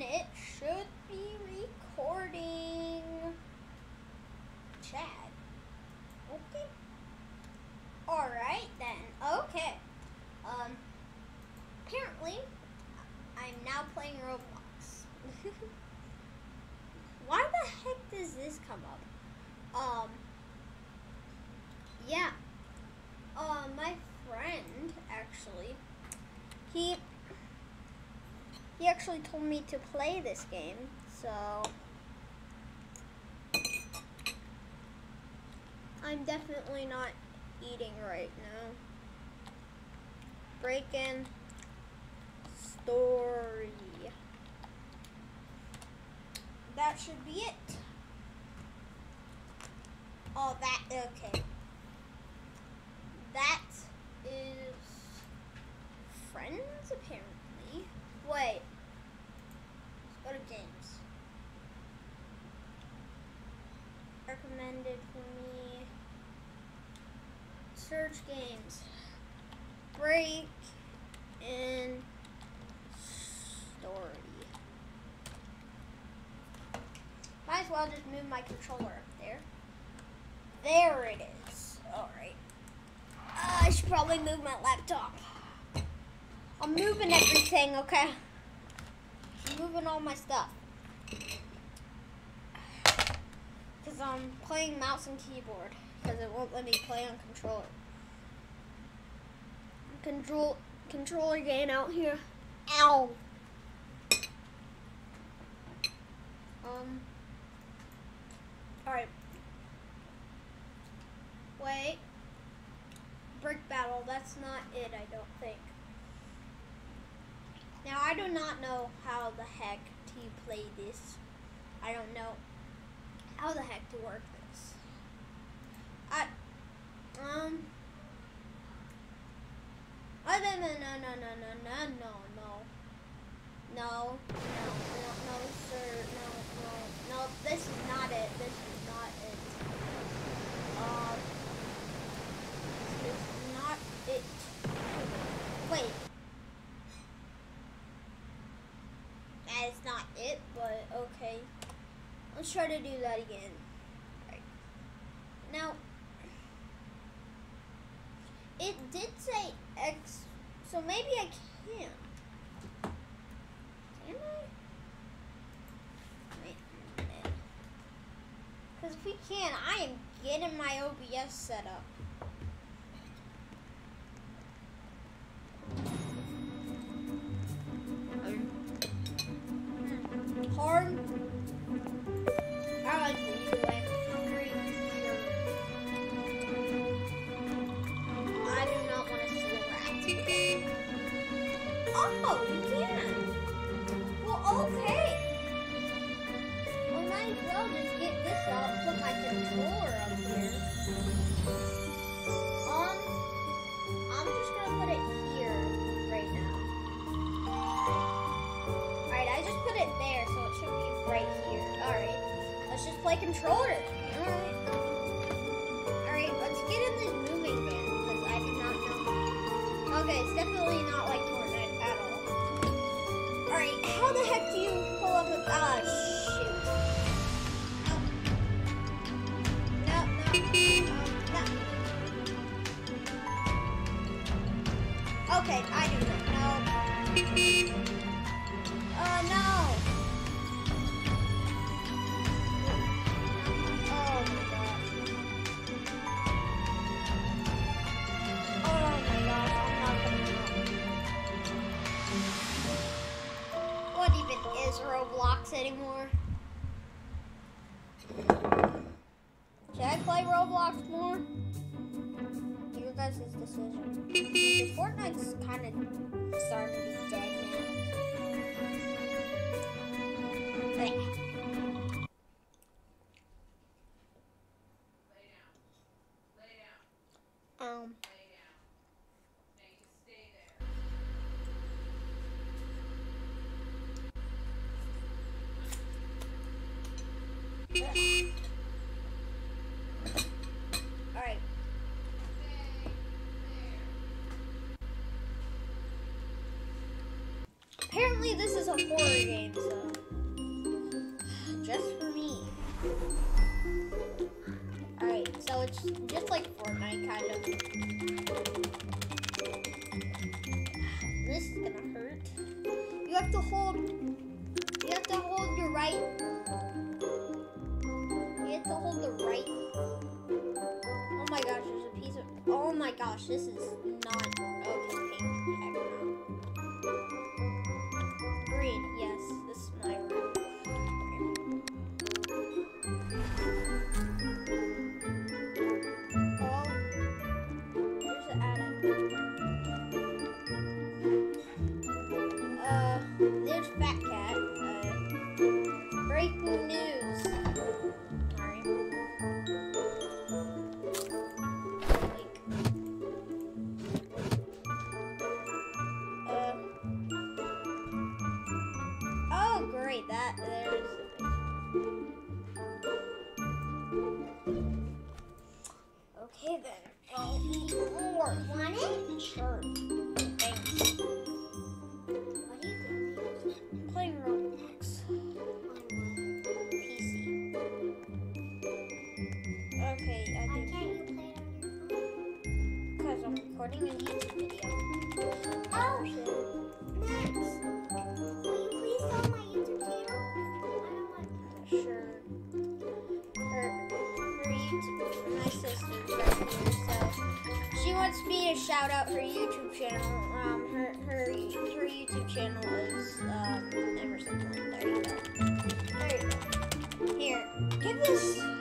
and it should be recording. Chad. Okay. Alright then. Okay. Um apparently I'm now playing Roblox. Why the heck does this come up? Um yeah. Uh, my friend actually he he actually told me to play this game, so I'm definitely not eating right now. Break in story. That should be it. Oh, that, okay. That is friends, apparently. Wait. Let's go to games. Recommended for me. Search games. Break in story. Might as well just move my controller up there. There it is. Alright. Uh, I should probably move my laptop. I'm moving everything, okay? I'm moving all my stuff. Because I'm playing mouse and keyboard. Because it won't let me play on controller. Control controller game out here. Ow. Um. Alright. Wait. Brick battle, that's not it, I don't think. Now, I do not know how the heck to play this. I don't know how the heck to work this. I, um, oh, no, no, no, no, no, no, no, no, no. No, no, no, no, sir, no, no, no, this is not it, this is not it. Um, this is not it. Wait. That is not it, but okay. Let's try to do that again. Right. Now, it did say X, so maybe I can. Can I? Because if we can, I am getting my OBS set up. Controller. Play Roblox more? You guys' decision. Fortnite's kind of starting to be dead now. apparently this is a horror game, so just for me. Alright, so it's just like Fortnite, kind of. This is gonna hurt. You have to hold, you have to hold your right, you have to hold the right. Oh my gosh, there's a piece of, oh my gosh, this is not okay. A shout out for YouTube channel. Um, her her her YouTube channel is um, Emerson There you go. There you go. Here, give this.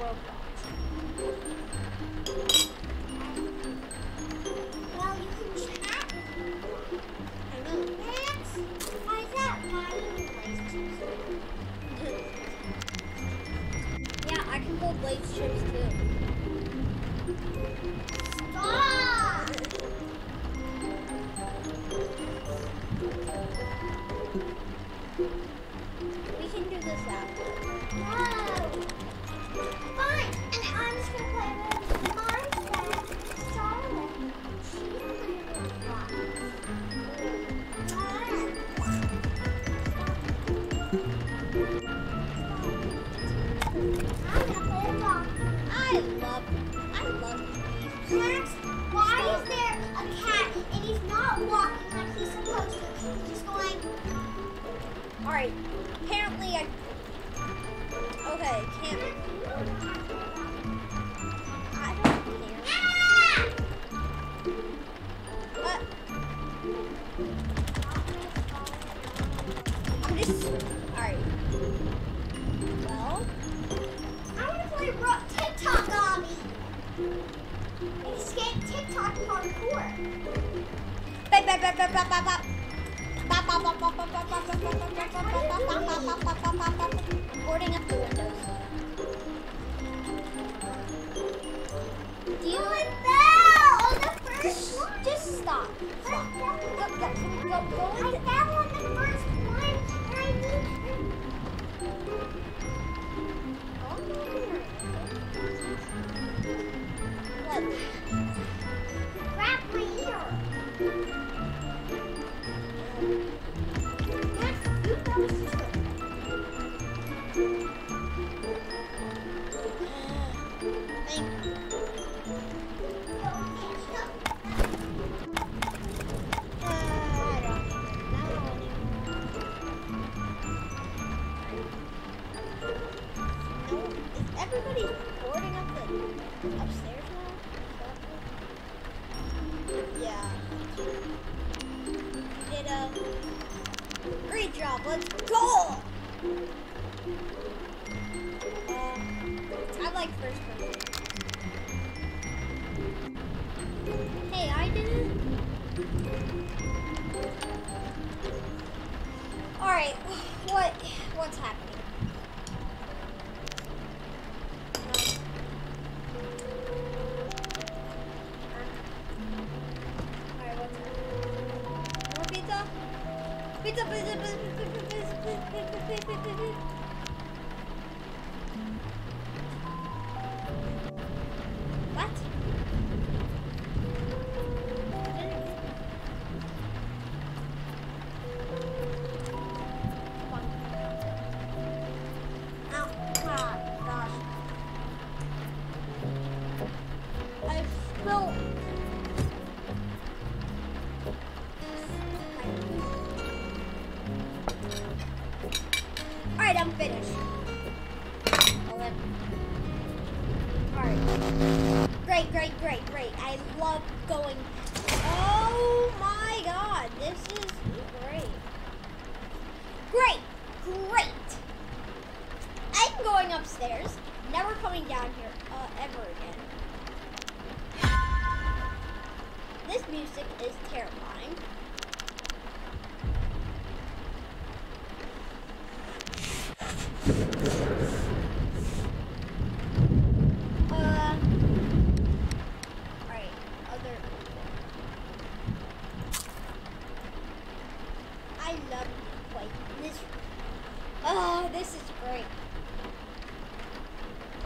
well Cup. I can't.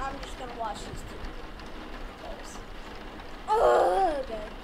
I'm just gonna watch these two. Oh, okay.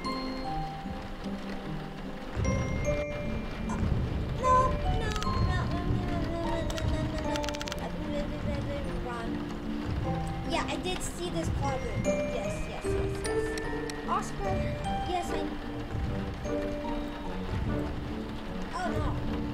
Yeah, I did see this comment. Yes, yes, yes, yes. Oscar, yes, I... Oh, no.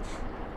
much.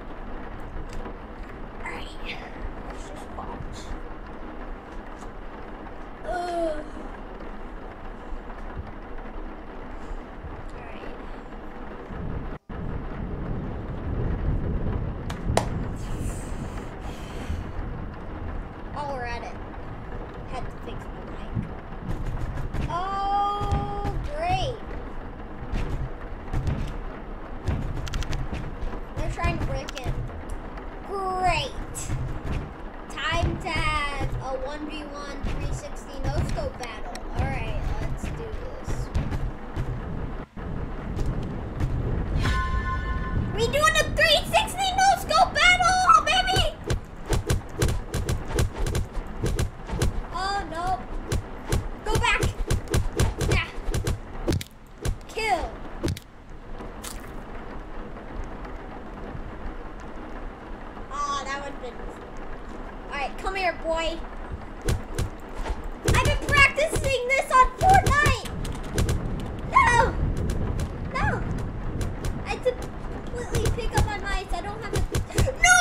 boy. I've been practicing this on Fortnite! No! No! I completely pick up my mice. I don't have a... No!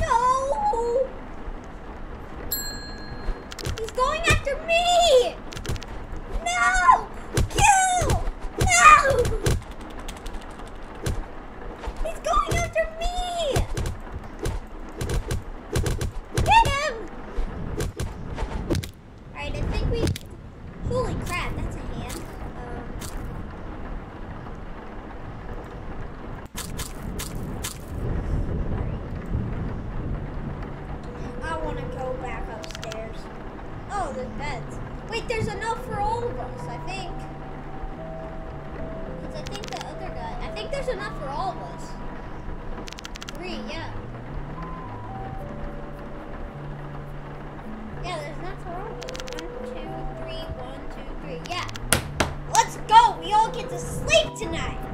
No! He's going after me! we all get to sleep tonight.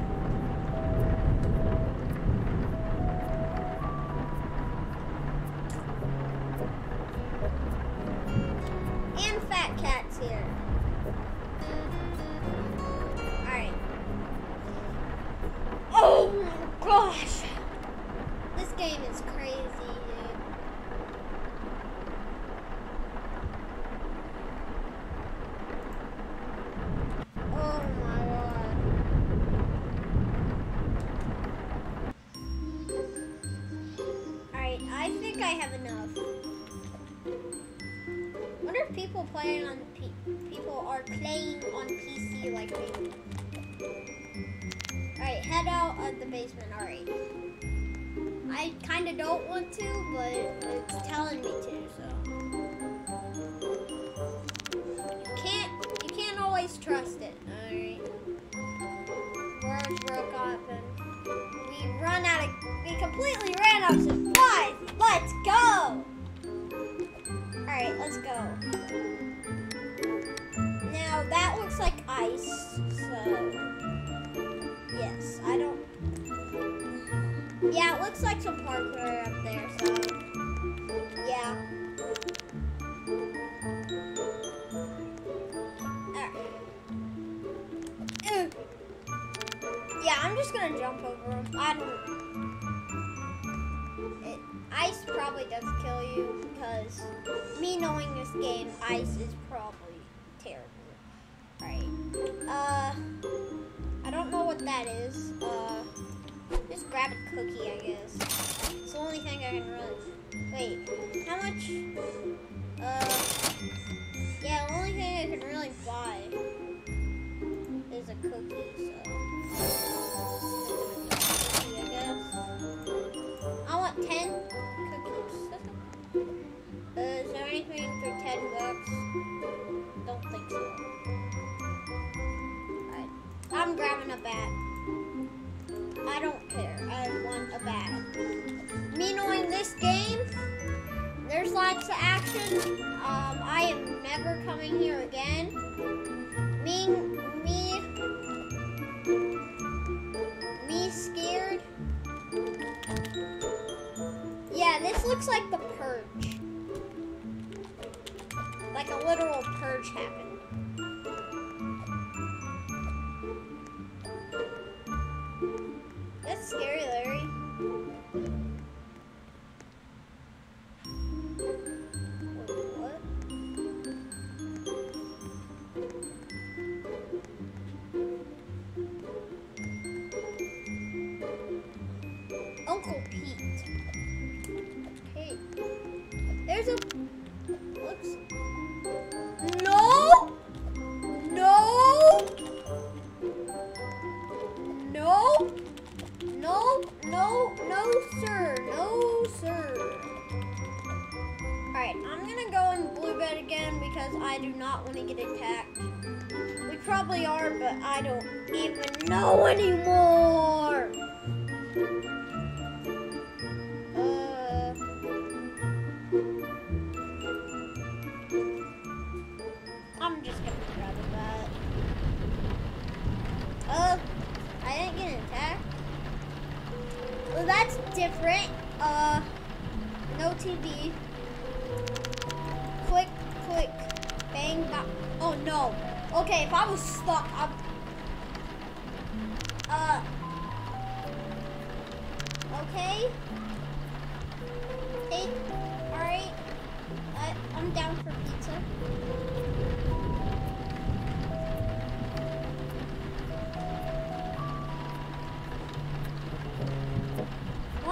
we run out of, we completely ran out of supplies. Let's go. All right, let's go. Now that looks like ice, so yes, I don't. Yeah, it looks like some parkour up there, so yeah. I'm just gonna jump over him. I don't. It, ice probably does kill you because me knowing this game, ice is probably terrible. Right. Uh, I don't know what that is. Uh, just grab a cookie, I guess. It's the only thing I can really. Wait, how much? Uh, yeah, the only thing I can really buy is a cookie. So. 10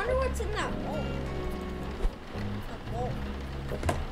wonder what's in that bowl. That bowl.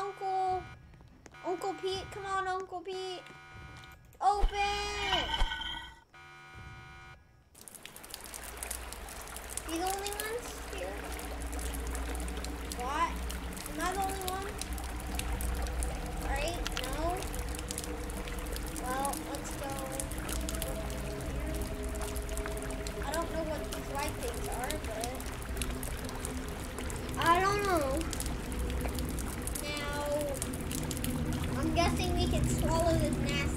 Uncle. Uncle Pete. Come on, Uncle Pete. Open. You the only ones here? What? Am I the only one? Right? No? Well, let's go. I don't know what these white things are, but I don't know. Guessing we can swallow this nasty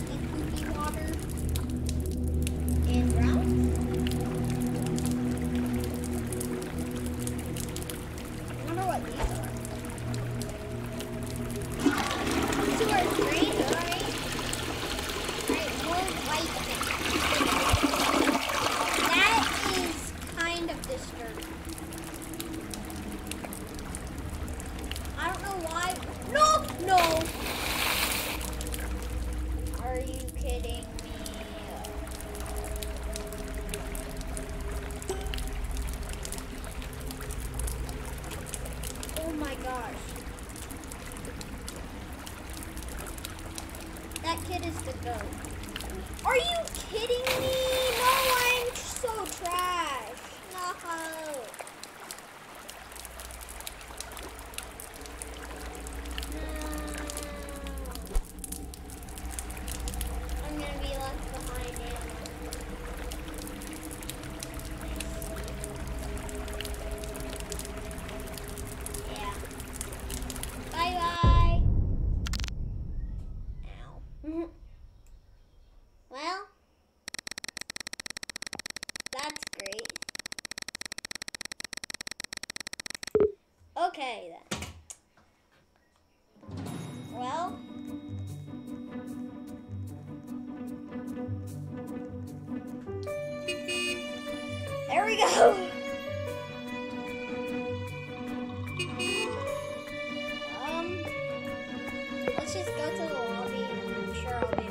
Um, let's just go to the lobby and I'm sure I'll be.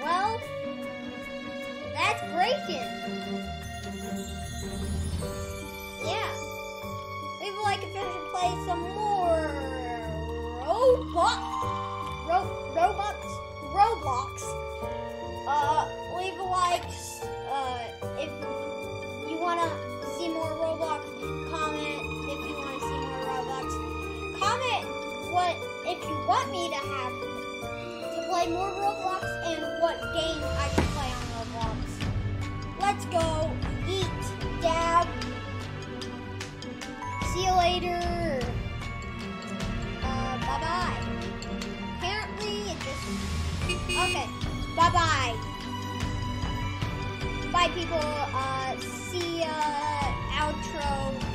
Well, that's breaking. Yeah. Like play some more Roblox. Play more Roblox and what game I should play on Roblox. Let's go. Eat. Dab. See you later. Uh, bye bye. Apparently, it just. Okay. Bye bye. Bye, people. Uh, see ya. Outro.